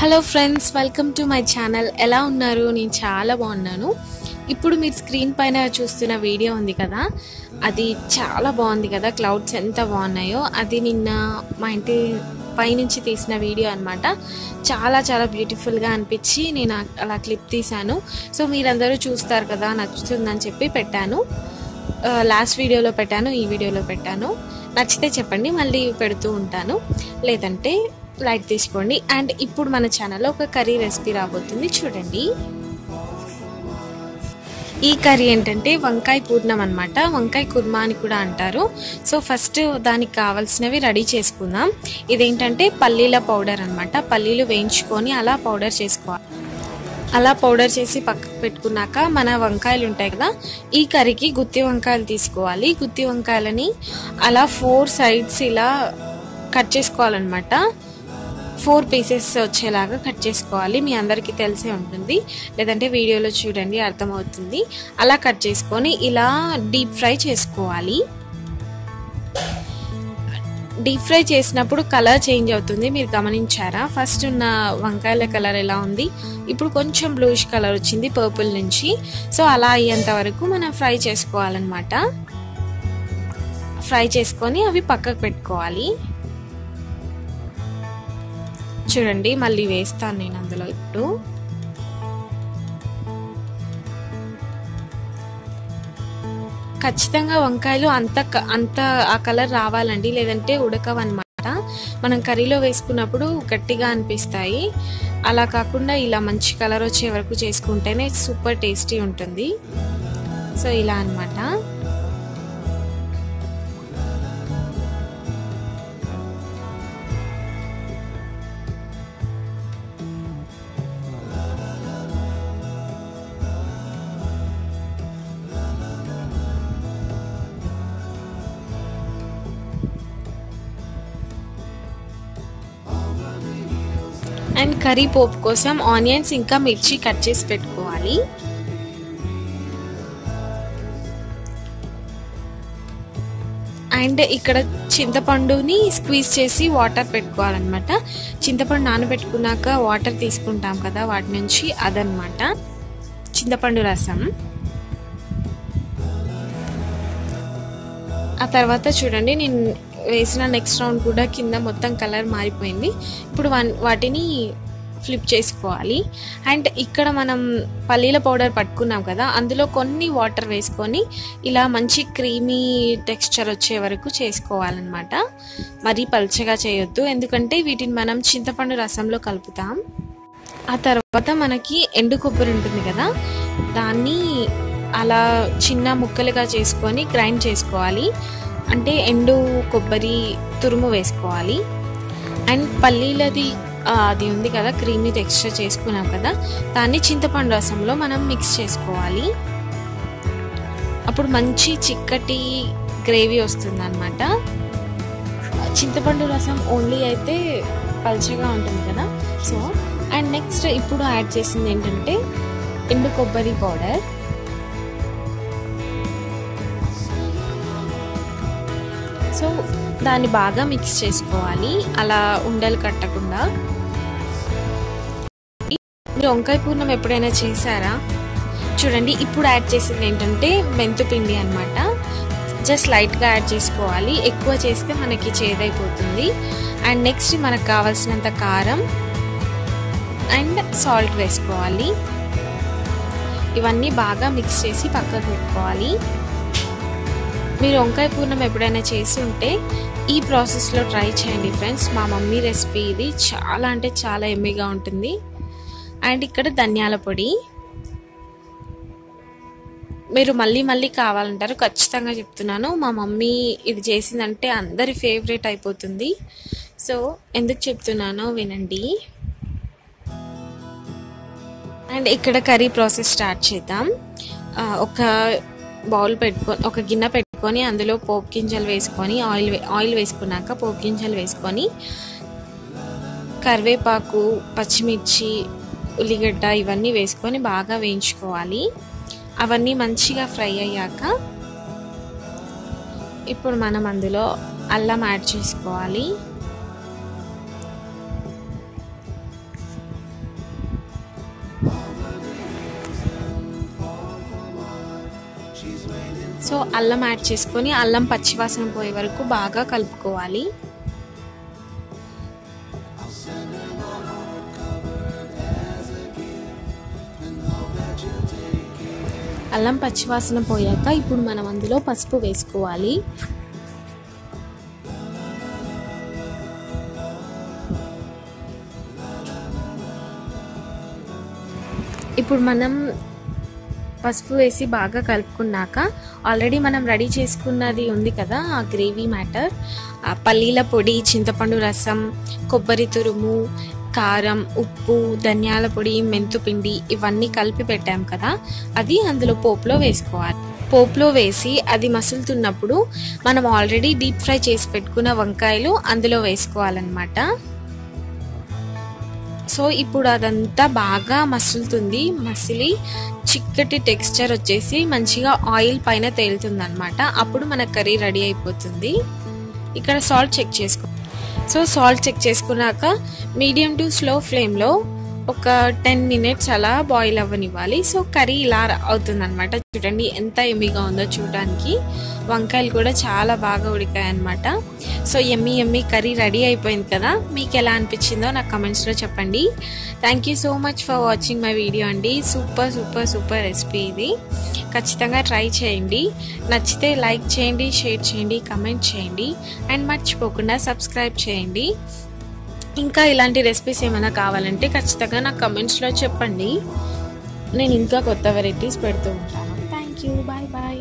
Hello friends welcome to my channel ఎలా ఉన్నారు? నేను చాలా బాగున్నాను. ఇప్పుడు మీరు స్క్రీన్ పైన చూస్తున్న వీడియో ఉంది కదా? అది చాలా బాగుంది కదా? క్లౌడ్స్ ఎంత బాగున్నాయో. అది నిన్న మా ఇంటి పైనుంచి తీసిన వీడియో అనమాట చాలా చాలా బ్యూటిఫుల్గా అనిపించి నేను అలా క్లిప్ తీశాను. సో మీరందరూ చూస్తారు కదా నచ్చుతుందని చెప్పి పెట్టాను. లాస్ట్ వీడియోలో పెట్టాను ఈ వీడియోలో పెట్టాను. నచ్చితే చెప్పండి మళ్ళీ పెడుతూ ఉంటాను. లేదంటే లైక్ తీసుకోండి. అండ్ ఇప్పుడు మన ఛానల్లో ఒక కర్రీ రెసిపీ రాబోతుంది. చూడండి. ఈ కర్రీ ఏంటంటే వంకాయ పూర్ణం అనమాట వంకాయ కుర్మా అని కూడా అంటారు. సో ఫస్ట్ దానికి కావాల్సినవి రెడీ చేసుకుందాం. ఇదేంటంటే పల్లీల పౌడర్ అనమాట పల్లీలు వేయించుకొని అలా పౌడర్ చేసుకోవాలి. అలా పౌడర్ చేసి పక్కకు పెట్టుకున్నాక మన వంకాయలు ఉంటాయి కదా ఈ కర్రీకి గుత్తి వంకాయలు తీసుకోవాలి. గుత్తి వంకాయలని అలా ఫోర్ సైడ్స్ ఇలా కట్ చేసుకోవాలన్నమాట. ఫోర్ పీసెస్ వచ్చేలాగా కట్ చేసుకోవాలి. మీ అందరికీ తెలిసే ఉంటుంది. లేదంటే వీడియోలో చూడండి అర్థమవుతుంది. అలా కట్ చేసుకొని ఇలా డీప్ ఫ్రై చేసుకోవాలి. డీప్ ఫ్రై చేసినప్పుడు కలర్ చేంజ్ అవుతుంది. మీరు గమనించారా? ఫస్ట్ ఉన్న వంకాయల కలర్ ఎలా ఉంది? ఇప్పుడు కొంచెం బ్లూష్ కలర్ వచ్చింది పర్పుల్ నుంచి. సో అలా అయ్యేంత వరకు మనం ఫ్రై చేసుకోవాలన్నమాట. ఫ్రై చేసుకొని అవి పక్కకు పెట్టుకోవాలి. చూడండి మళ్ళీ వేస్తాను నేను అందులో ఇప్పుడు. ఖచ్చితంగా వంకాయలు అంత క- అంత ఆ కలర్ రావాలండి లేదంటే ఉడకవన్నమాట. మనం కర్రీలో వేసుకున్నప్పుడు గట్టిగా అనిపిస్తాయి. అలా కాకుండా ఇలా మంచి కలర్ వచ్చే వరకు చేసుకుంటేనే సూపర్ టేస్టీ ఉంటుంది. సో ఇలా అన్నమాట. అండ్ కర్రీ పోపు కోసం ఆనియన్స్ ఇంకా మిర్చి కట్ చేసి పెట్టుకోవాలి. అండ్ ఇక్కడ చింతపండుని స్క్వీజ్ చేసి వాటర్ పెట్టుకోవాలన్నమాట. చింతపండు నానబెట్టుకున్నాక వాటర్ తీసుకుంటాం కదా వాటి నుంచి అదనమాట చింతపండు రసం. ఆ తర్వాత చూడండి నేను వేసిన నెక్స్ట్ రౌండ్ కూడా కింద మొత్తం కలర్ మారిపోయింది. ఇప్పుడు వాటిని ఫ్లిప్ చేసుకోవాలి. అండ్ ఇక్కడ మనం పల్లీల పౌడర్ పట్టుకున్నాం కదా అందులో కొన్ని వాటర్ వేసుకొని ఇలా మంచి క్రీమీ టెక్స్చర్ వచ్చే వరకు చేసుకోవాలన్నమాట. మరీ పల్చగా చేయొద్దు ఎందుకంటే వీటిని మనం చింతపండు రసంలో కలుపుతాం. ఆ తర్వాత మనకి ఎండు కొబ్బరి ఉంటుంది కదా దాన్ని అలా చిన్న ముక్కలుగా చేసుకొని గ్రైండ్ చేసుకోవాలి. అంటే ఎండు కొబ్బరి తురుము వేసుకోవాలి. అండ్ పల్లీలది అది ఉంది కదా క్రీమీ టెక్స్చర్ చేసుకున్నాం కదా దాన్ని చింతపండు రసంలో మనం మిక్స్ చేసుకోవాలి. అప్పుడు మంచి చిక్కటి గ్రేవీ వస్తుంది అనమాట చింతపండు రసం ఓన్లీ అయితే పల్చగా ఉంటుంది కదా. సో అండ్ నెక్స్ట్ ఇప్పుడు యాడ్ చేసింది ఏంటంటే ఎండు కొబ్బరి పౌడర్. సో దాన్ని బాగా మిక్స్ చేసుకోవాలి. అలా ఉండలు కట్టకుండా. మీరు వంకాయ పూర్ణం ఎప్పుడైనా చేశారా? చూడండి ఇప్పుడు యాడ్ చేసింది ఏంటంటే మెంతుపిండి అనమాట జస్ట్ లైట్గా యాడ్ చేసుకోవాలి. ఎక్కువ చేస్తే మనకి చేదైపోతుంది. అండ్ నెక్స్ట్ మనకు కావాల్సినంత కారం అండ్ సాల్ట్ వేసుకోవాలి. ఇవన్నీ బాగా మిక్స్ చేసి పక్కకు పెట్టుకోవాలి. మీరు వంకాయ పూర్ణం ఎప్పుడైనా చేసి ఉంటే ఈ ప్రాసెస్లో ట్రై చేయండి ఫ్రెండ్స్. మా మమ్మీ రెసిపీ ఇది చాలా అంటే చాలా ఎమ్మిగా ఉంటుంది. అండ్ ఇక్కడ ధనియాల పొడి. మీరు మళ్ళీ మళ్ళీ కావాలంటారు ఖచ్చితంగా చెప్తున్నాను. మా మమ్మీ ఇది చేసిందంటే అందరి ఫేవరెట్ అయిపోతుంది. సో ఎందుకు చెప్తున్నానో వినండి. అండ్ ఇక్కడ కర్రీ ప్రాసెస్ స్టార్ట్ చేద్దాం. ఒక బౌల్ పెట్టుకొని ఒక గిన్నె పెట్టుకొని పెట్టుకొని అందులో పోపు గింజలు వేసుకొని ఆయిల్ వే- ఆయిల్ వేసుకున్నాక పోపు గింజలు వేసుకొని కరివేపాకు పచ్చిమిర్చి ఉల్లిగడ్డ ఇవన్నీ వేసుకొని బాగా వేయించుకోవాలి. అవన్నీ మంచిగా ఫ్రై అయ్యాక ఇప్పుడు మనం అందులో అల్లం యాడ్ చేసుకోవాలి. సో అల్లం యాడ్ చేసుకొని అల్లం పచ్చివాసన పోయే వరకు బాగా కలుపుకోవాలి. అల్లం పచ్చివాసన పోయాక ఇప్పుడు మనం అందులో పసుపు వేసుకోవాలి. ఇప్పుడు మనం పసుపు వేసి బాగా కలుపుకున్నాక ఆల్రెడీ మనం రెడీ చేసుకున్నది ఉంది కదా ఆ గ్రేవీ మ్యాటర్. పల్లీల పొడి చింతపండు రసం కొబ్బరి తురుము కారం ఉప్పు ధనియాల పొడి మెంతుపిండి ఇవన్నీ కలిపి పెట్టాం కదా. అది అందులో పోపులో వేసుకోవాలి. పోపులో వేసి అది మసులుతున్నప్పుడు మనం ఆల్రెడీ డీప్ ఫ్రై చేసి పెట్టుకున్న వంకాయలు అందులో వేసుకోవాలన్నమాట. సో ఇప్పుడు అదంతా బాగా మసులుతుంది మసిలి చిక్కటి టెక్స్చర్ వచ్చేసి మంచిగా ఆయిల్ పైన తేలుతుంది అనమాట అప్పుడు మన కర్రీ రెడీ అయిపోతుంది. ఇక్కడ సాల్ట్ చెక్ చేసుకో సో సాల్ట్ చెక్ చేసుకున్నాక మీడియం టు స్లో ఫ్లేమ్లో ఒక టెన్ మినిట్స్ అలా బాయిల్ అవ్వనివ్వాలి. సో కర్రీ ఇలా అవుతుందనమాట చూడండి ఎంత ఎమ్మిగా ఉందో చూడడానికి. వంకాయలు కూడా చాలా బాగా ఉడికాయన్నమాట. సో ఎమ్మి ఎమ్మి కర్రీ రెడీ అయిపోయింది కదా. మీకు ఎలా అనిపించిందో నాకు కమెంట్స్లో చెప్పండి. Thank you so much for watching my video అండి. సూపర్ సూపర్ సూపర్ రెసిపీ ఇది. ఖచ్చితంగా ట్రై చేయండి. నచ్చితే లైక్ చేయండి షేర్ చేయండి కమెంట్ చేయండి. అండ్ మర్చిపోకుండా సబ్స్క్రైబ్ చేయండి. ఇంకా ఇలాంటి రెసిపీస్ ఏమైనా కావాలంటే ఖచ్చితంగా నాకు కమెంట్స్లో చెప్పండి. నేను ఇంకా కొత్త వెరైటీస్ పెడుతూ ఉంటాను. Thank you bye bye